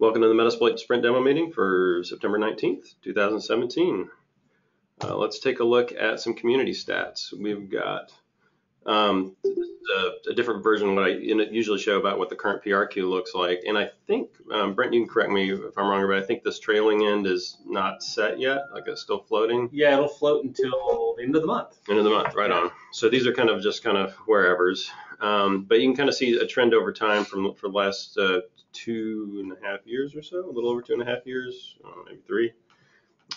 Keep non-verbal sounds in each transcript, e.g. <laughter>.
Welcome to the Metasploit Sprint Demo Meeting for September 19th, 2017. Uh, let's take a look at some community stats. We've got um, a, a, different version of what I usually show about what the current PR queue looks like. And I think, um, Brent, you can correct me if I'm wrong, but I think this trailing end is not set yet, like it's still floating. Yeah, it'll float until the end of the month. End of the month, right on. So these are kind of just kind of wherevers. Um, but you can kind of see a trend over time from for the last uh, two and a half years or so, a little over two and a half years, uh, maybe three,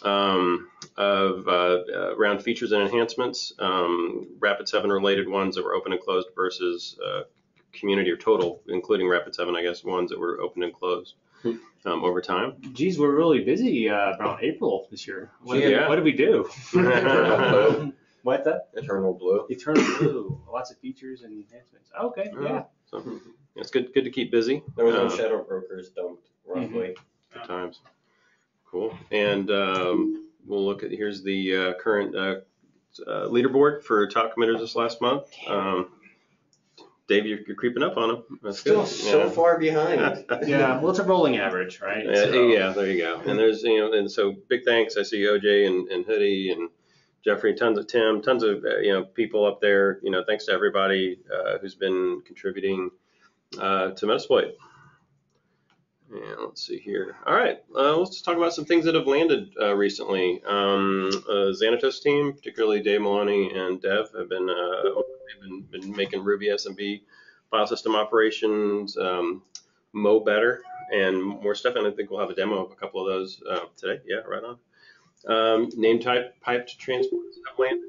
um, of uh, uh, around features and enhancements, um, Rapid7 related ones that were open and closed versus uh, community or total, including Rapid7, I guess, ones that were open and closed. Hmm. Um, over time. Geez, we're really busy uh, around April this year. What, yeah. did, what did we do? <laughs> <laughs> <laughs> What that? Eternal Blue. Eternal Blue. <coughs> Lots of features and enhancements. Okay, yeah. yeah. So it's good good to keep busy. There was no uh, shadow brokers dumped roughly. Mm-hmm. Good times. Cool. And um, we'll look at here's the uh, current uh, uh, leaderboard for top committers this last month. Um, Dave, you're, you're, creeping up on them. That's Still good. so yeah. far behind. <laughs> yeah, well, it's a rolling average, right? So. Yeah, there you go. And there's you know, and so big thanks. I see OJ and, and Hoodie and Jeffrey, tons of Tim, tons of uh, you know people up there. You know, thanks to everybody uh, who's been contributing uh, to Metasploit. And let's see here. All right, uh, let's talk about some things that have landed uh, recently. Um, uh, Xanatos team, particularly Dave Maloney and Dev, have been have been, been making Ruby SMB file system operations um, mo better and more stuff. And I think we'll have a demo of a couple of those today. Yeah, right on. Um, name type piped transports have landed.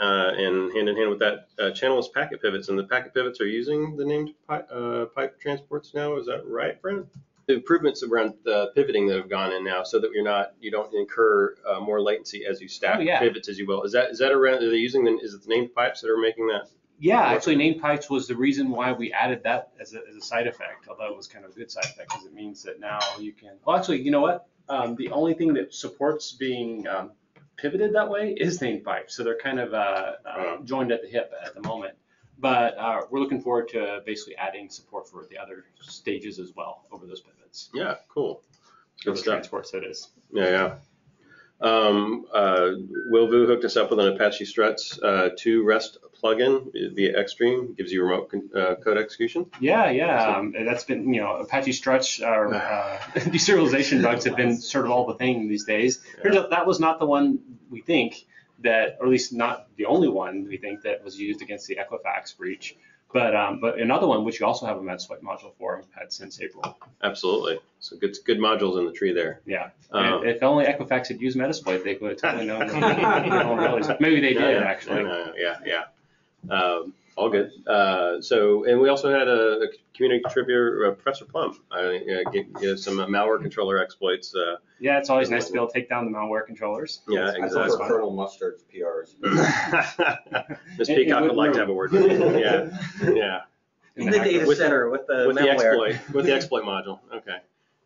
Uh, and hand in hand with that uh, channel is packet pivots, and the packet pivots are using the named pipe, uh, pipe transports now. Is that right, Brent? The improvements around the pivoting that have gone in now, so that you're not you don't incur uh, more latency as you stack oh, yeah. pivots as you will. Is that is that around? Are they using the is it the named pipes that are making that? Yeah, actually, named pipes was the reason why we added that as a, as a side effect. Although it was kind of a good side effect because it means that now you can. Well, actually, you know what? Um, the only thing that supports being um, pivoted that way is named pipes. So they're kind of uh, uh, joined at the hip at the moment. But uh, we're looking forward to basically adding support for the other stages as well over those pivots. Yeah, cool. Good stuff. Transports, that is. Yeah, yeah. Um, uh, Will Vu hooked us up with an Apache Struts uh, 2 REST plugin via Xstream. Gives you remote uh, code execution. Yeah, yeah. Um, that's been, you know, Apache Struts or uh, <sighs> <laughs> deserialization bugs have been sort of all the thing these days. Yeah. that was not the one we think that, or at least not the only one we think that was used against the Equifax breach. But um, but another one, which you also have a Metasploit module for, had since April. Absolutely. So good good modules in the tree there. Yeah. Um, if only Equifax had used Metasploit, they would have totally known. <laughs> Maybe they did yeah, actually. yeah, yeah. Um, all good. Uh, so, and we also had a, a community contributor, uh, Professor Plum, uh, get, some malware controller exploits. Uh, yeah, it's always nice to be able to take down the malware controllers. Yeah, exactly. For Colonel Mustard's PRs. <laughs> Miss Peacock would like to have a word with. Yeah, <laughs> yeah. In, in the, the data with, center with the with malware. the exploit with the exploit module. Okay.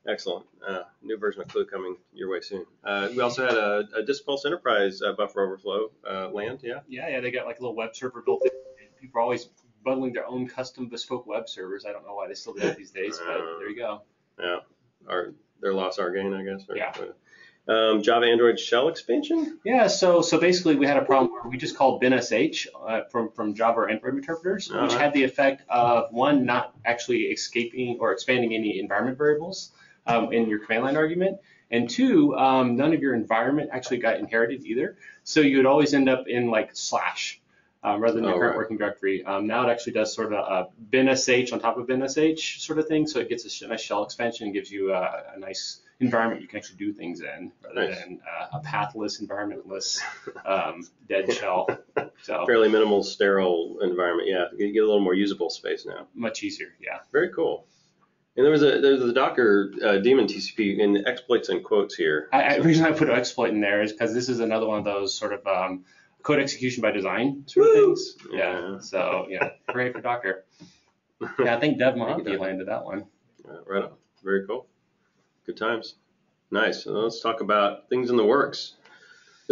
Excellent. Uh, new version of Clue coming your way soon. Uh, we also had a, a Disk Pulse Enterprise uh, buffer overflow uh, land. Yeah. Yeah, yeah. They got like a little web server built in. People are always bundling their own custom bespoke web servers. I don't know why they still do that these days, but there you go. Yeah. Our their loss, our gain, I guess. Or, yeah. Um, Java Android shell expansion? Yeah, so so basically we had a problem where we just called binsh uh, from from Java or Android interpreters, uh-huh. which had the effect of one not actually escaping or expanding any environment variables um, in your command line argument. And two, um, none of your environment actually got inherited either. So you would always end up in like slash um, rather than the oh, current right. working directory. Um, now it actually does sort of a bin sh on top of bin sh sort of thing. So it gets a nice shell expansion and gives you a, a nice environment you can actually do things in rather nice. than uh, a pathless, environmentless, um, dead shell. <laughs> So fairly minimal, sterile environment. Yeah, you get a little more usable space now. Much easier. Yeah. Very cool. And there was a there's a Docker uh, daemon TCP in exploits and quotes here. I, the reason I put exploit in there is because this is another one of those sort of um, code execution by design sort of things. Yeah. yeah. So yeah, hooray for Docker. <laughs> Yeah, I think Dev Mohanty landed that one. Yeah, right on. Very cool. Good times. Nice. So let's talk about things in the works.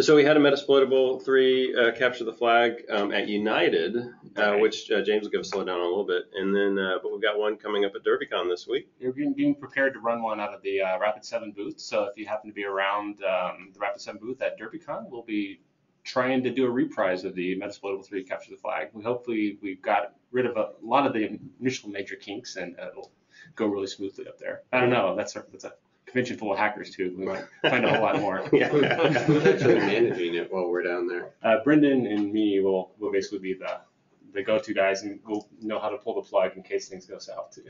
So we had a Metasploitable three uh, capture the flag um, at United, uh, Right. which uh, James will give us slow down a little bit, and then uh, but we've got one coming up at DerbyCon this week. You're being, being prepared to run one out of the uh, Rapid 7 booth. So if you happen to be around um, the Rapid 7 booth at DerbyCon, we'll be trying to do a reprise of the Metasploitable 3 Capture the Flag. We hopefully we've got rid of a lot of the initial major kinks and it'll go really smoothly up there. I don't know. That's a, that's a convention full of hackers too. We might find a whole lot more. <laughs> Yeah. Who's actually managing it while we're down there? Uh, Brendan and me will, will basically be the, the go-to guys and we'll know how to pull the plug in case things go south too.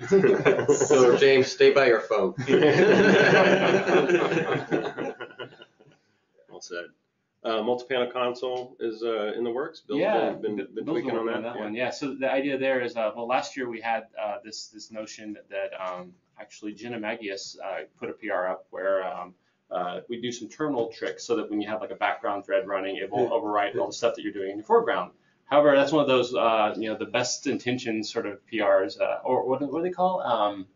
<laughs> So James, stay by your phone. <laughs> well said. Uh, multi-panel console is uh, in the works. Bill's yeah, been, been, been Bill's tweaking on working that. one. Yeah. So the idea there is, uh, well, last year we had uh, this this notion that um, actually Jenna Magius uh, put a PR up where um, uh, we do some terminal tricks so that when you have like a background thread running, it will overwrite all the stuff that you're doing in your foreground. However, that's one of those, uh, you know, the best intentions sort of PRs, uh, or what, what do they call? Um,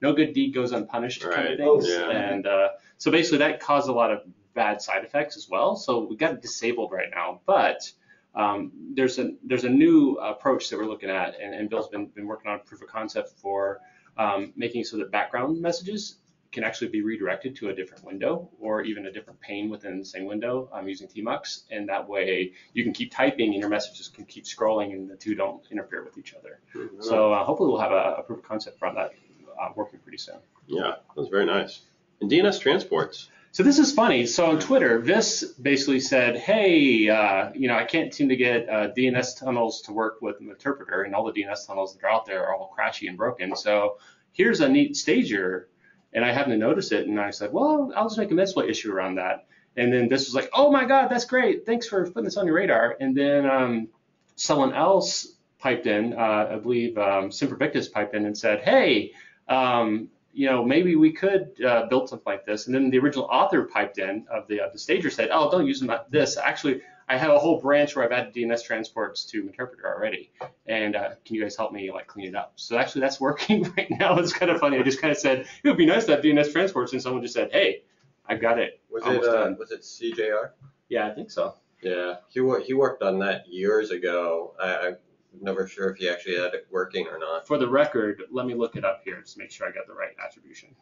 no good deed goes unpunished kind of things. yeah. And uh, so basically that caused a lot of bad side effects as well. So we got it disabled right now, but um, there's a there's a new approach that we're looking at, and, and Bill's been been working on a proof of concept for um, making so that background messages can actually be redirected to a different window or even a different pane within the same window um, using tmux, and that way you can keep typing and your messages can keep scrolling, and the two don't interfere with each other. So uh, hopefully we'll have a, a proof of concept for that uh, working pretty soon. yeah, that was very nice. And DNS transports. So this is funny. So on Twitter, Vis basically said, "Hey, uh, you know, I can't seem to get uh, DNS tunnels to work with an interpreter, and all the DNS tunnels that are out there are all crashy and broken. So here's a neat stager." And I happened to notice it, and I said, "Well, I'll just make a Metasploit issue around that." And then this was like, "Oh my God, that's great! Thanks for putting this on your radar." And then um, someone else piped in, uh, I believe um, Semper Victus piped in and said, "Hey." Um, you know, maybe we could uh, build something like this. And then the original author piped in of the, of the stager said, oh, don't use this. Actually, I have a whole branch where I've added DNS transports to Interpreter already. And uh, can you guys help me like clean it up? So actually that's <laughs> working right now. It's kind of funny. I just kind of said, it would be nice to have DNS transports. And someone just said, hey, I've got it. Was Almost it uh, done. was it CJR? Yeah, I think so. Yeah, he he worked on that years ago. I, I'm never sure if he actually had it working or not. For the record, let me look it up here just to make sure I got the right attribution.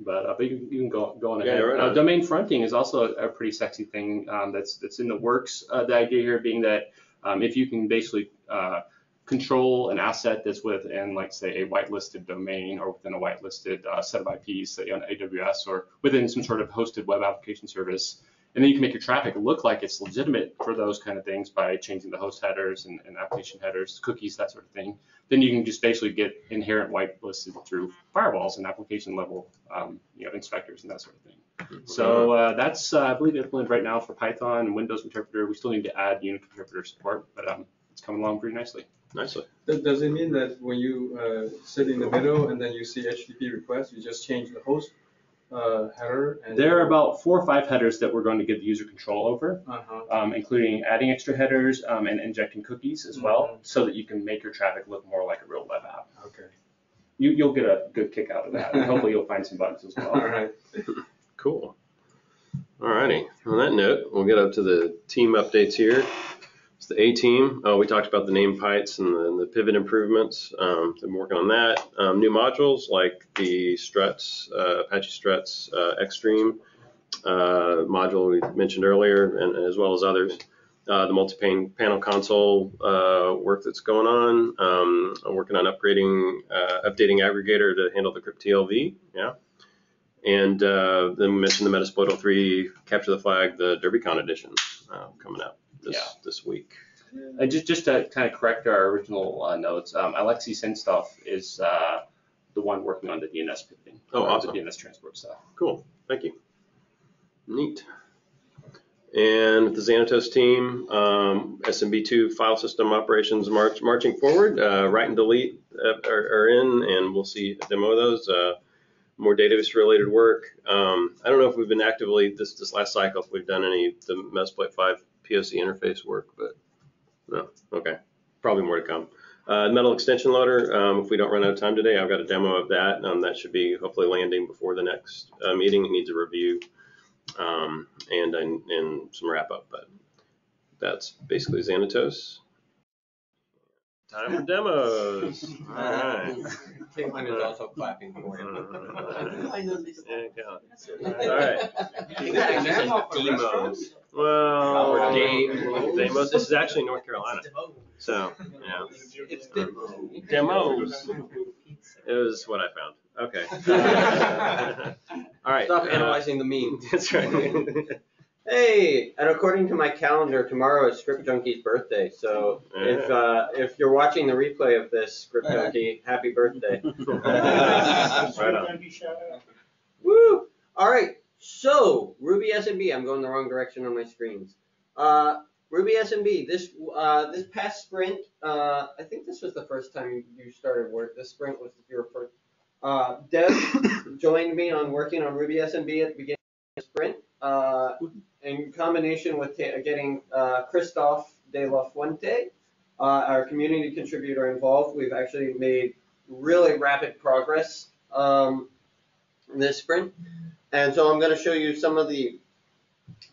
But, uh, but you, can- you can go, go on Yeah, ahead. right uh, domain fronting is also a, a pretty sexy thing um, that's that's in the works. Uh, the idea here being that um, if you can basically uh, control an asset that's within, like say, a whitelisted domain or within a whitelisted uh, set of IPs, say on AWS or within some sort of hosted web application service, and then you can make your traffic look like it's legitimate for those kind of things by changing the host headers and, and application headers, cookies, that sort of thing. Then you can just basically get inherent whitelisted through firewalls and application level, um, you know, inspectors and that sort of thing. So uh, that's, uh, I believe, implemented right now for Python and Windows Interpreter. We still need to add Unix Interpreter support, but um, it's coming along pretty nicely. Nicely. Does, does it mean that when you uh, sit in the middle and then you see HTTP request, you just change the host uh, header? And There are about four or five headers that we're going to give the user control over. Uh-huh. um, including adding extra headers um, and injecting cookies as well, so that you can make your traffic look more like a real web app. Okay. You, you'll get a good kick out of that. and hopefully, you'll find some bugs as well. <laughs> All right. Cool. All righty. On that note, we'll get up to the team updates here. It's the A team. Oh, we talked about the name pites and the, the pivot improvements. Um, been working on that. Um, new modules like the struts, uh, Apache struts, uh, Xstream uh, module we mentioned earlier, and as well as others. Uh, the multi-pane panel console uh, work that's going on. Um, I'm working on upgrading, uh, updating aggregator to handle the crypt TLV. Yeah. And uh, then we mentioned the Metasploital 3 Capture the Flag, the DerbyCon edition uh, coming out this, Yeah. this week. And just, just to kind of correct our original uh, notes, um, Alexei Senstov is uh, the one working on the DNS pivoting. Oh, or awesome. The DNS transport stuff. Cool. Thank you. Neat. And the Xanatos team, um, SMB2 file system operations march, marching forward. Uh, write and delete uh, are, are in, and we'll see a demo of those. Uh, more database related work. Um, I don't know if we've been actively this this last cycle if we've done any the Metasploit 5 POC interface work, but no. Okay, probably more to come. Uh, metal extension loader. Um, if we don't run out of time today, I've got a demo of that. Um, that should be hopefully landing before the next uh, meeting. It needs a review um, and, and and some wrap up. But that's basically Xanatos. Time for demos. <laughs> All right. Caitlin is also clapping for you. <laughs> Yeah, yeah. <laughs> All right. Demos. Well, Demos. demos. This is actually North Carolina. So, yeah. It's Demos. It was what I found. Okay. All right. Stop uh, analyzing the meme. That's right. Hey, and according to my calendar, tomorrow is Script Junkie's birthday. So if uh, if you're watching the replay of this, Script Junkie, happy birthday! <laughs> Right on. Woo! All right. So Ruby SMB. I'm going the wrong direction on my screens. Uh, Ruby SMB. This uh, this past sprint. Uh, I think this was the first time you started work. This sprint was your first. Uh, Dev <coughs> joined me on working on Ruby SMB at the beginning of the sprint. Uh, in combination with getting uh, Christoph De La Fuente, uh, our community contributor, involved, we've actually made really rapid progress um, this sprint. And so I'm going to show you some of the,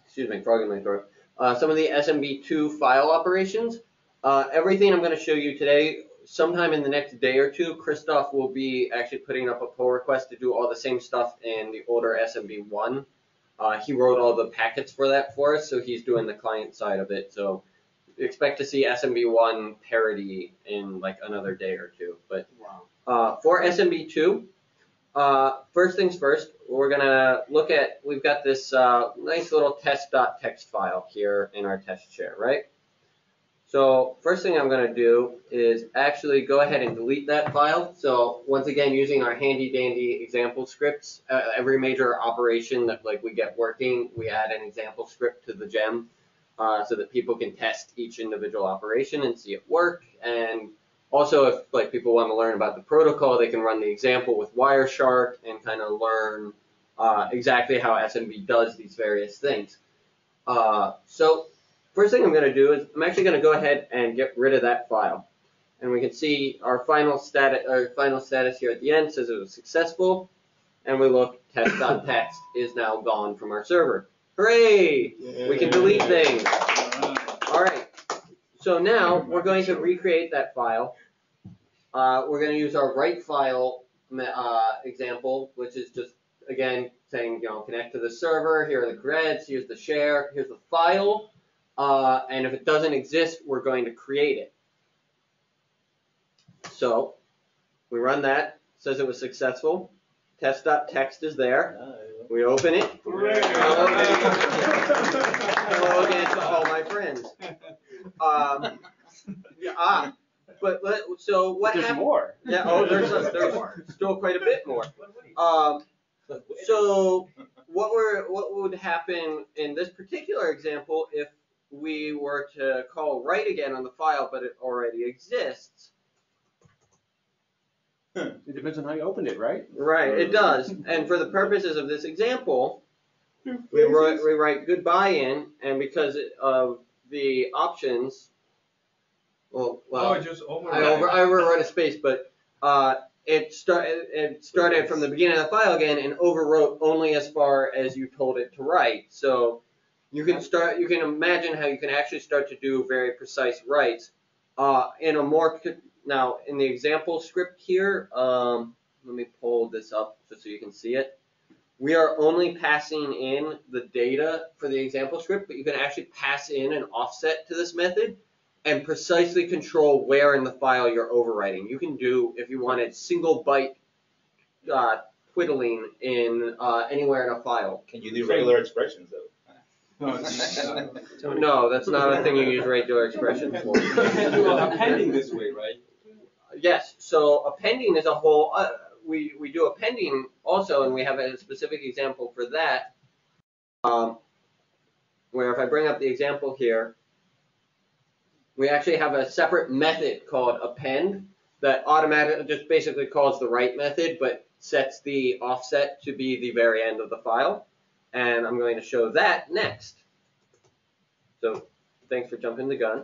excuse me, frog in my throat, uh, some of the SMB2 file operations. Uh, everything I'm going to show you today, sometime in the next day or two, Christoph will be actually putting up a pull request to do all the same stuff in the older SMB1. Uh, he wrote all the packets for that for us, so he's doing the client side of it. So expect to see SMB1 parity in like another day or two. But uh, for SMB2, uh, first things first, we're gonna look at, we've got this uh, nice little test.txt file here in our test share, right? So first thing I'm gonna do is actually go ahead and delete that file. So once again, using our handy dandy example scripts, uh, every major operation that like we get working, we add an example script to the gem uh, so that people can test each individual operation and see it work. And also, if like people want to learn about the protocol, they can run the example with Wireshark and kind of learn uh, exactly how SMB does these various things. Uh, so first thing I'm going to do is I'm actually going to go ahead and get rid of that file. And we can see our final status, our final status here at the end says it was successful. And we look, test.txt <laughs> is now gone from our server. Hooray! We can delete things. All right. So now we're going to recreate that file. Uh, we're going to use our write file uh, example, which is just again saying you know connect to the server. Here are the creds. Here's the share. Here's the file. Uh, and if it doesn't exist, we're going to create it. So we run that. Says it was successful. Test.txt is there. We open it. Hello again to all my friends. Um, yeah, ah, but let, so what There's happened? more. Yeah, oh, there's, a, there's still quite a bit more. Um, so what were what would happen in this particular example if we were to call write again on the file, but it already exists? It depends on how you opened it, right? Right, it does. And for the purposes of this example, we write, we write goodbye in, and because of the options, well, well, Oh, just over. I over I overwrote a space, but uh, it started it started from the beginning of the file again and overwrote only as far as you told it to write. So you can start you can imagine how you can actually start to do very precise writes uh, in a more now in the example script here. Um, let me pull this up just so you can see it. We are only passing in the data for the example script, but you can actually pass in an offset to this method and precisely control where in the file you're overwriting. You can do, if you wanted, single byte uh, twiddling in uh, anywhere in a file. Can you do regular expressions though? No, it's, uh, So no, that's not a thing you use regular expressions for. <laughs> You appending this way, right? Yes, so appending is a whole, uh, we, we do appending also, and we have a specific example for that. Um, where if I bring up the example here, we actually have a separate method called append that automatically just basically calls the write method, but sets the offset to be the very end of the file and I'm going to show that next. So thanks for jumping the gun.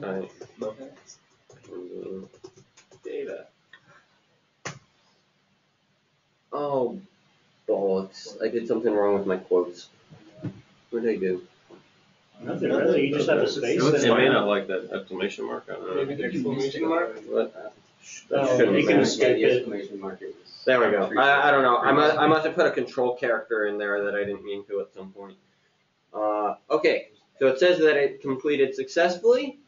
right. Data. Oh, bollocks. I did something wrong with my quotes. What did I do? Nothing really, you just have a space. They may not like that exclamation mark, I don't know. Maybe exclamation mark? What? Oh, Shouldn't you can escape it. exclamation mark is- There we go. I, I don't know. I must, I must have put a control character in there that I didn't mean to at some point. Uh, okay, so it says that it completed successfully.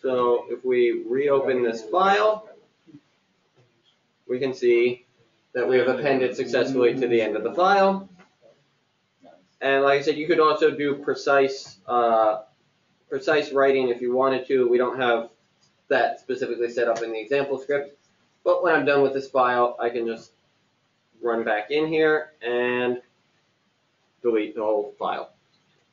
So if we reopen this file, we can see that we have appended successfully to the end of the file. And like I said, you could also do precise, uh, precise writing if you wanted to. We don't have that specifically set up in the example script. But when I'm done with this file, I can just run back in here and delete the whole file.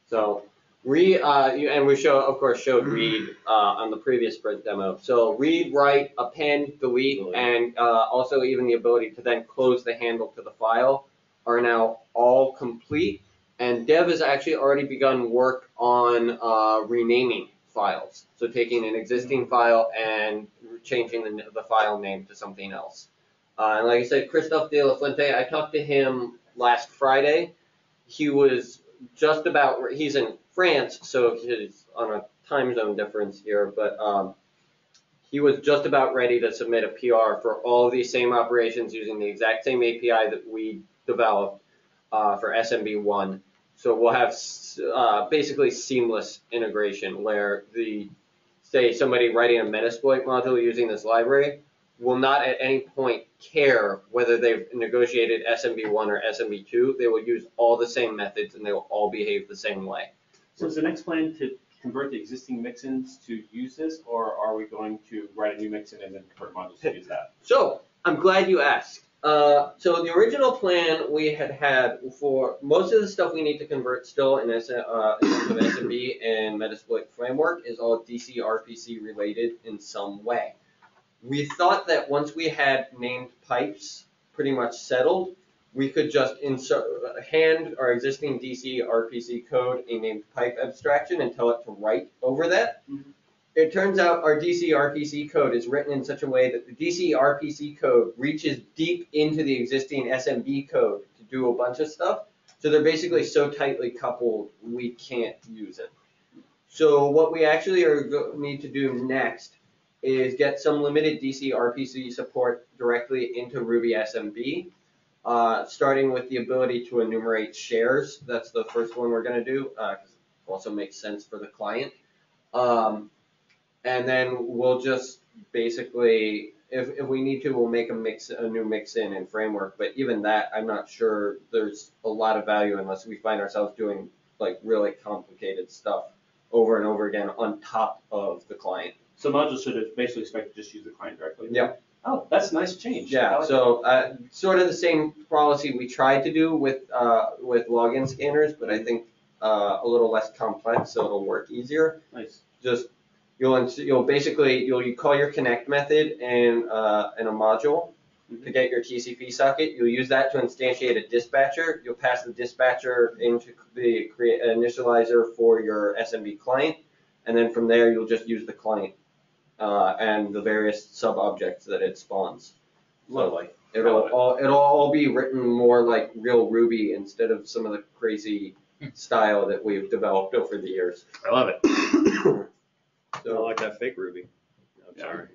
So read, uh, and we show, of course, showed read uh, on the previous sprint demo. So read, write, append, delete, and uh, also even the ability to then close the handle to the file are now all complete. And Dev has actually already begun work on uh, renaming files. So taking an existing file and changing the, the file name to something else. Uh, and like I said, Christophe de la Fuente, I talked to him last Friday. He was just about, he's in France, so he's on a time zone difference here, but um, he was just about ready to submit a PR for all these same operations using the exact same API that we developed uh, for SMB1. So we'll have uh, basically seamless integration where the, say somebody writing a Metasploit module using this library will not at any point care whether they've negotiated SMB1 or SMB2. They will use all the same methods and they will all behave the same way. So is the next plan to convert the existing mixins to use this, or are we going to write a new mixin and then convert modules to use that? So I'm glad you asked. Uh, so the original plan we had had for most of the stuff we need to convert still in, uh, in terms of SMB and Metasploit framework is all DC RPC related in some way. We thought that once we had named pipes pretty much settled, we could just insert hand our existing DC RPC code a named pipe abstraction and tell it to write over that. It turns out our DC RPC code is written in such a way that the DC RPC code reaches deep into the existing SMB code to do a bunch of stuff. So they're basically so tightly coupled, we can't use it. So what we actually are need to do next is get some limited DC RPC support directly into Ruby SMB, uh, starting with the ability to enumerate shares. That's the first one we're going to do. Uh, 'cause it also makes sense for the client. Um, and then we'll just basically, if, if we need to, we'll make a mix, a new mix in and framework. But even that, I'm not sure there's a lot of value unless we find ourselves doing like really complicated stuff over and over again on top of the client. So modules should basically expect to just use the client directly? Yeah. Oh, that's a nice change. Yeah, like so uh, sort of the same policy we tried to do with uh, with login scanners, but I think uh, a little less complex, so it'll work easier. Nice. Just you'll you'll basically you'll you call your connect method in uh, in a module to get your TCP socket. You'll use that to instantiate a dispatcher. You'll pass the dispatcher into the create initializer for your SMB client, and then from there you'll just use the client uh, and the various sub objects that it spawns. So Lovely. it'll all it'll all be written more like real Ruby instead of some of the crazy style that we've developed over the years. I love it. <coughs> I So like that fake Ruby. I'm Yeah. sorry.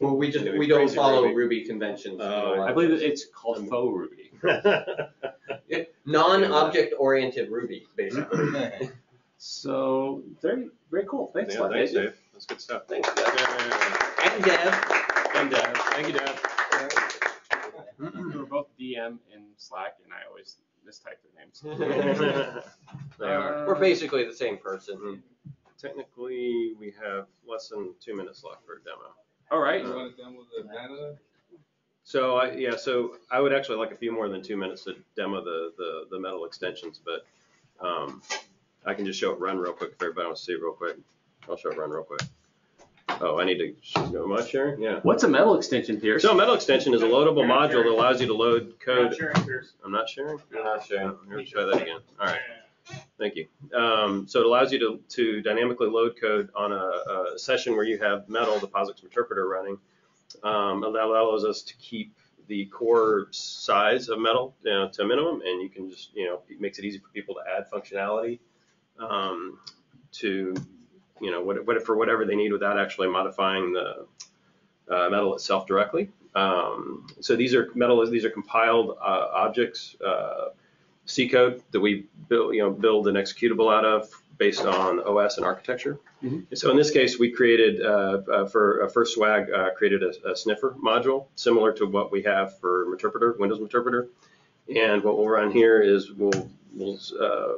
well, we just we don't crazy follow Ruby. Ruby, conventions. Oh, I believe that it's called um, faux Ruby. <laughs> non-object oriented Ruby, basically. <clears throat> So very, very cool. Thanks. Yeah, Mark. thanks, Dave. That's good stuff. Thanks, Dev. Yeah. And Dev. And Deb. Thank you, Deb. We were both DM in Slack, and I always mistype their names. <laughs> They are. We're basically the same person. Technically, we have less than two minutes left for a demo. All right. You want to demo the data? So I, yeah, so I would actually like a few more than two minutes to demo the, the, the metal extensions, but, um, I can just show it run real quick if everybody wants to see it real quick. I'll show it run real quick. Oh, I need to, go am I sharing? Yeah. What's a metal extension, Pierce? So a metal extension is a loadable module that allows you to load code. I'm Not sharing, Pierce. I'm not sharing? You're not sharing. Here, try that again. All right. Thank you. Um, so it allows you to, to dynamically load code on a, a session where you have Metal, the POSIX interpreter running. Um, it allows us to keep the core size of metal you know, to a minimum, and you can just, you know, it makes it easy for people to add functionality um, to, you know, what, what, for whatever they need without actually modifying the uh, metal itself directly. Um, so these are metal, these are compiled uh, objects, uh, C code that we build, you know, build an executable out of based on OS and architecture. Mhm. So in this case, we created uh, uh, for uh, First Swag uh, created a, a sniffer module similar to what we have for Meterpreter, Windows Meterpreter. And what we'll run here is we'll, we'll uh,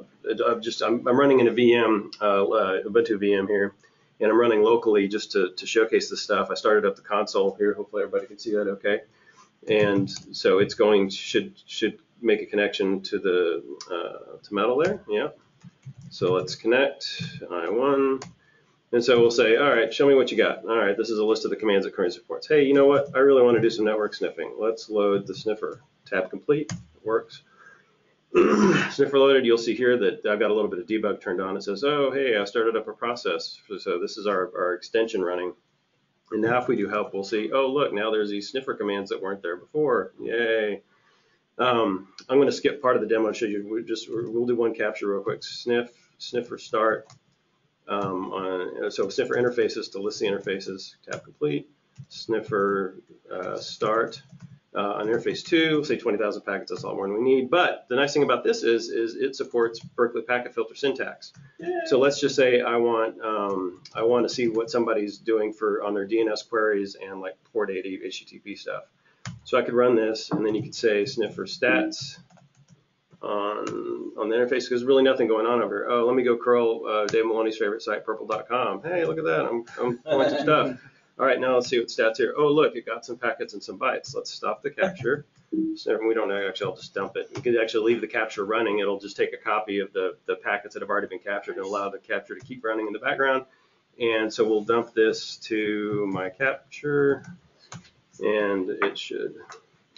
I'm just I'm, I'm running in a VM, uh, uh, Ubuntu VM here, and I'm running locally just to, to showcase this stuff. I started up the console here. Hopefully everybody can see that okay. And so it's going should should make a connection to the uh, to metal there. Yeah. So let's connect I1. And so we'll say, all right, show me what you got. All right, this is a list of the commands that currently supports. Hey, you know what? I really want to do some network sniffing. Let's load the sniffer. Tab complete. Works. <clears throat> sniffer loaded. You'll see here that I've got a little bit of debug turned on. It says, oh, hey, I started up a process. So this is our, our extension running. And now if we do help, we'll see, oh, look, now there's these sniffer commands that weren't there before. Yay. Um, I'm going to skip part of the demo and show you. We just we'll do one capture real quick. Sniff, sniffer start. Um, on, so sniffer interfaces to list the interfaces. Tab complete. Sniffer uh, start. Uh, on interface two, say 20,000 packets. That's a lot more than we need. But the nice thing about this is, is it supports Berkeley packet filter syntax. So let's just say I want um, I want to see what somebody's doing for on their DNS queries and like port 80 HTTP stuff. So I could run this, and then you could say sniffer stats on on the interface because there's really nothing going on over here. Oh, let me go curl uh, Dave Maloney's favorite site, purple.com. Hey, look at that. I'm, I'm pulling some stuff. <laughs> All right, now let's see what stats here. Oh, look, it got some packets and some bytes. Let's stop the capture. So we don't know, actually, I'll just dump it. We could actually leave the capture running. It'll just take a copy of the, the packets that have already been captured and allow the capture to keep running in the background. And so we'll dump this to my capture and it should.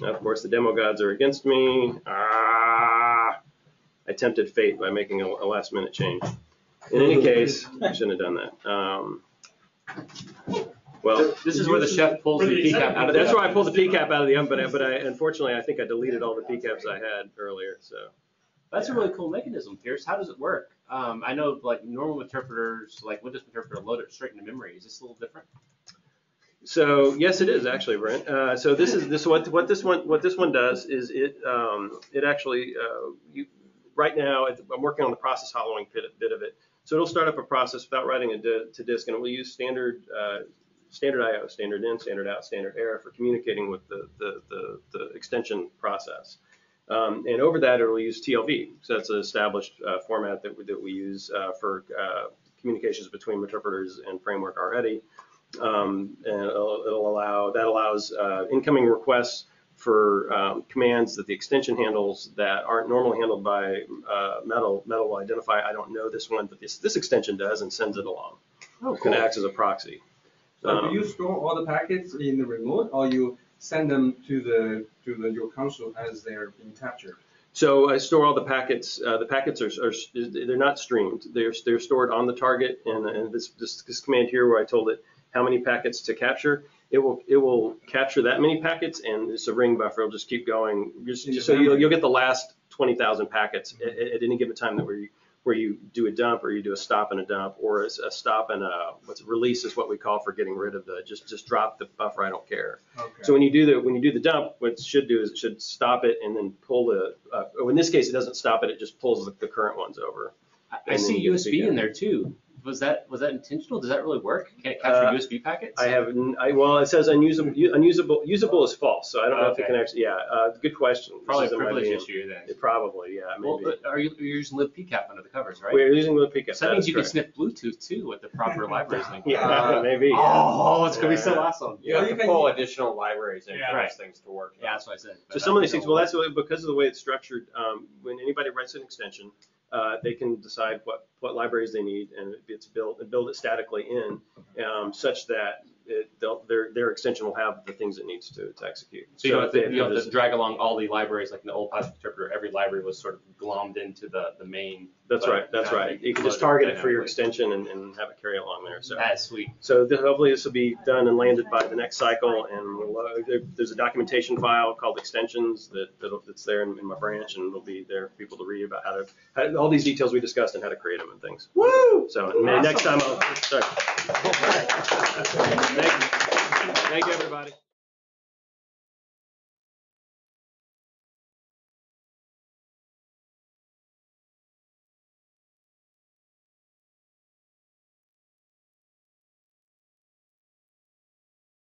Of course, the demo gods are against me. Ah, I tempted fate by making a, a last minute change. In any case, I shouldn't have done that. Um, well, This is where the chef pulls the Pretty PCAP out of the that's where I pulled the PCAP out of the oven, but I, but I unfortunately I think I deleted all the PCAPs I had earlier. So That's a really cool mechanism, Pierce. How does it work? Um, I know like normal interpreters, like Windows interpreter, load it straight into memory. Is this a little different? So yes, it is actually, Brent. Uh, so this is this what what this one what this one does is it um, it actually uh, you, right now I'm working on the process hollowing bit, bit of it. So it'll start up a process without writing it to, disk, and it will use standard uh, standard I/O, standard in, standard out, standard error for communicating with the the, the, the extension process. Um, and over that, it will use TLV. So that's an established uh, format that we, that we use uh, for uh, communications between interpreters and framework already. Um, and it'll, it'll allow that allows uh, incoming requests for um, commands that the extension handles that aren't normally handled by uh, Metal. Metal will identify I don't know this one, but this this extension does and sends it along. Oh, It kind of acts as a proxy. So Um, do you store all the packets in the remote or you send them to the, to the, your console as they're being captured? So I store all the packets. Uh, the packets are, are they're not streamed. They're they're stored on the target. And, and this, this this command here, where I told it how many packets to capture, it will it will capture that many packets, and it's a ring buffer. It'll just keep going. Just, just so you'll, you'll get the last 20,000 packets at, at any given time that where you where you do a dump or you do a stop and a dump or a, a stop and a what's release is what we call for getting rid of the just just drop the buffer. I don't care. Okay. So when you do the when you do the dump, what it should do is it should stop it and then pull the. Uh, oh, in this case, it doesn't stop it; it just pulls the, the current ones over. I, I see you get the USB in there too. Was that was that intentional? Does that really work? Can it capture Uh, USB packets? I have n- I, well, it says unusable. Unusable usable is false, so I don't know if it can actually. Yeah, uh, good question. Probably a privilege issue then. It probably, yeah, Well, maybe. but are you you're using libpcap under the covers, right? We're using libpcap. so that means you can sniff Bluetooth too with the proper <laughs> libraries link. Yeah, Uh, <laughs> maybe. Yeah. Oh, it's gonna be so awesome. You have you to can- pull additional libraries in Yeah. for Right. those things to work. Yeah, that's what I said. So some of these things, well, that's because of the way it's structured. Um, when anybody writes an extension, uh, they can decide what, what libraries they need, and it's built and build it statically in, um, such that it, their, their extension will have the things it needs to, to execute. So you don't have if to, they- you don't have to drag along all the libraries, like in the old Plastic Interpreter, every library was sort of glommed into the, the main. That's right, that's right. you You can just target it for your extension and, and have it carry along there, so. That's sweet. So th- hopefully this will be done and landed by the next cycle, and we'll, uh, there- there's a documentation file called extensions that, that'll, that's there in, in my branch, and it'll be there for people to read about how to, how, all these details we discussed and how to create them and things. Woo! So, and maybe next time I'll, sorry. Thank you. Thank you, everybody.